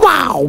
Wow!